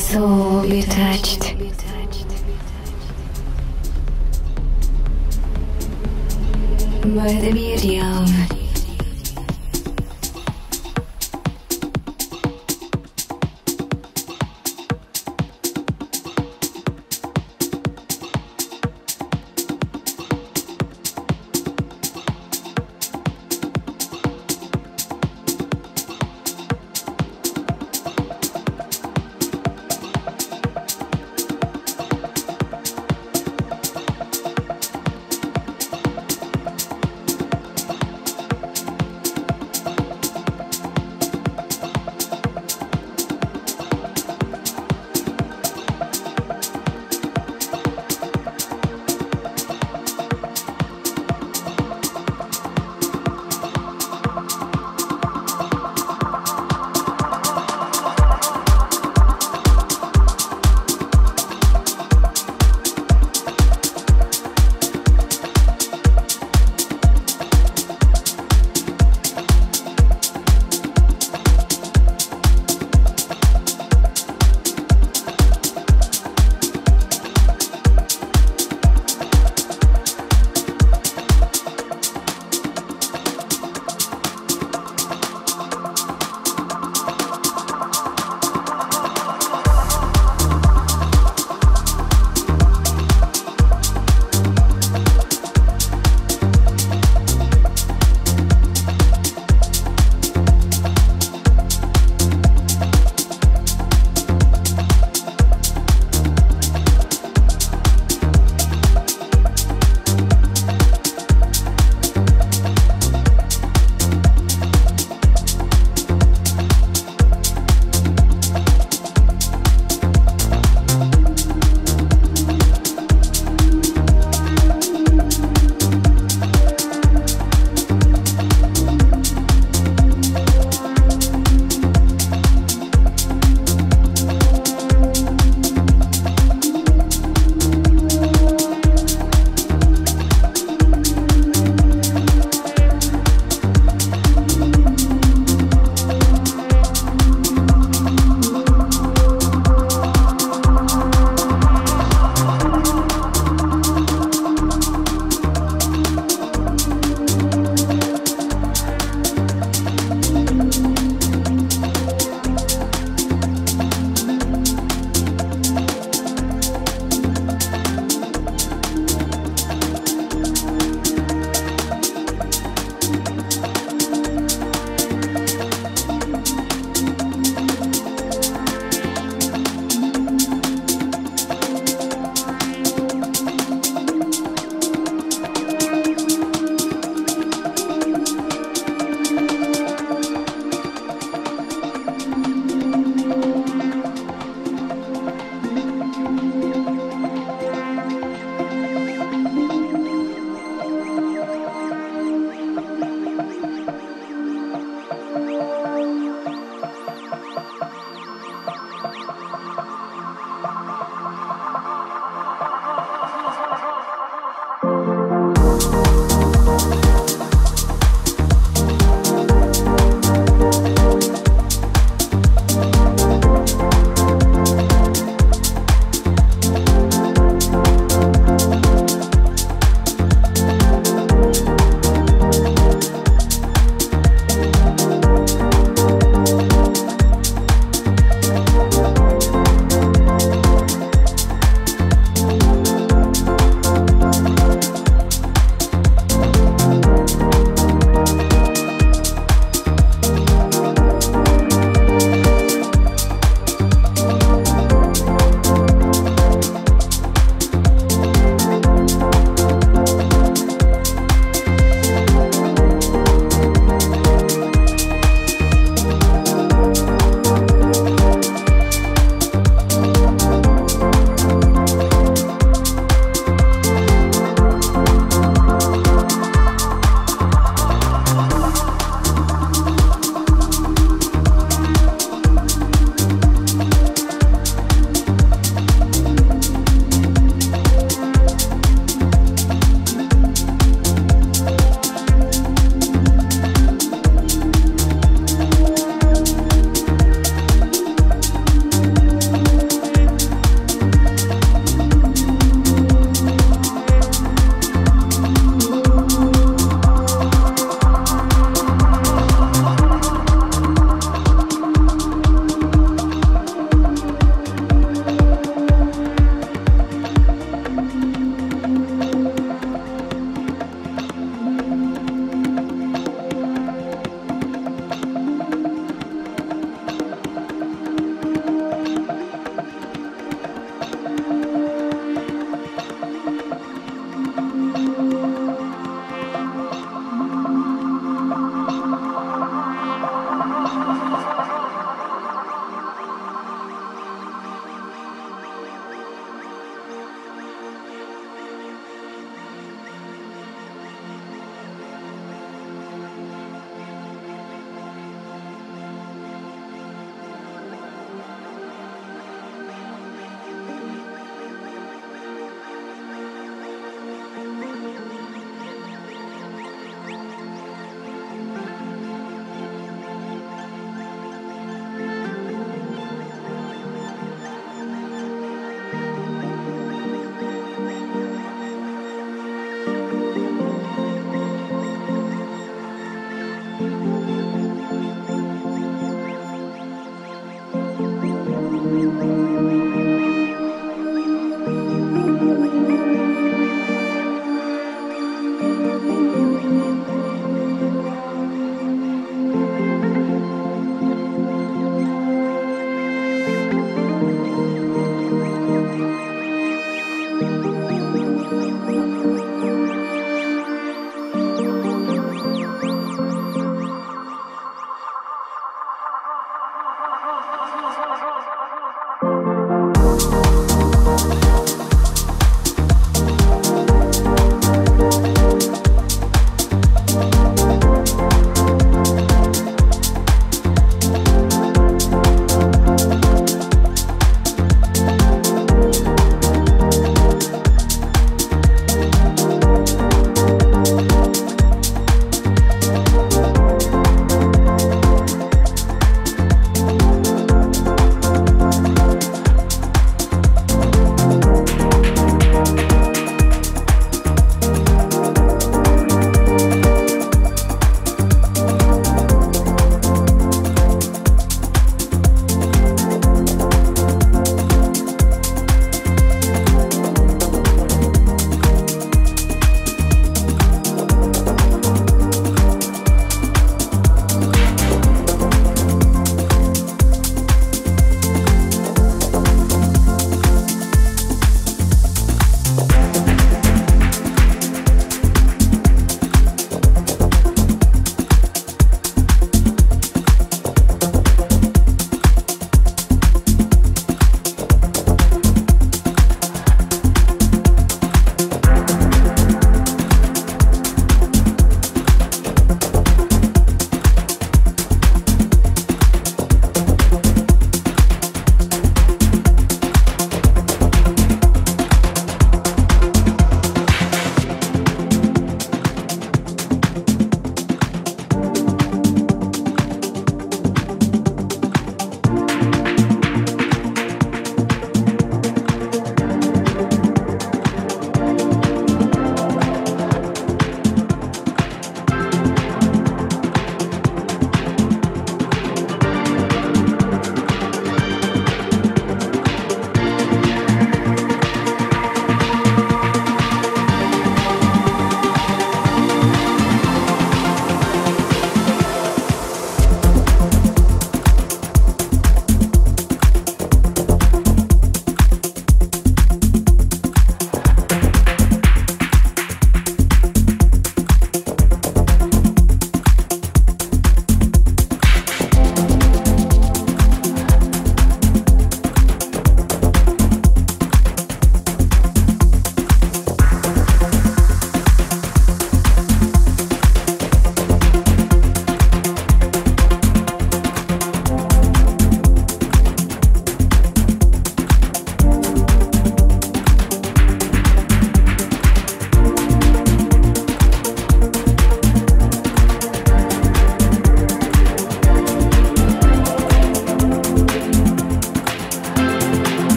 soul be touched. By the beauty of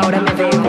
Ahora me veo.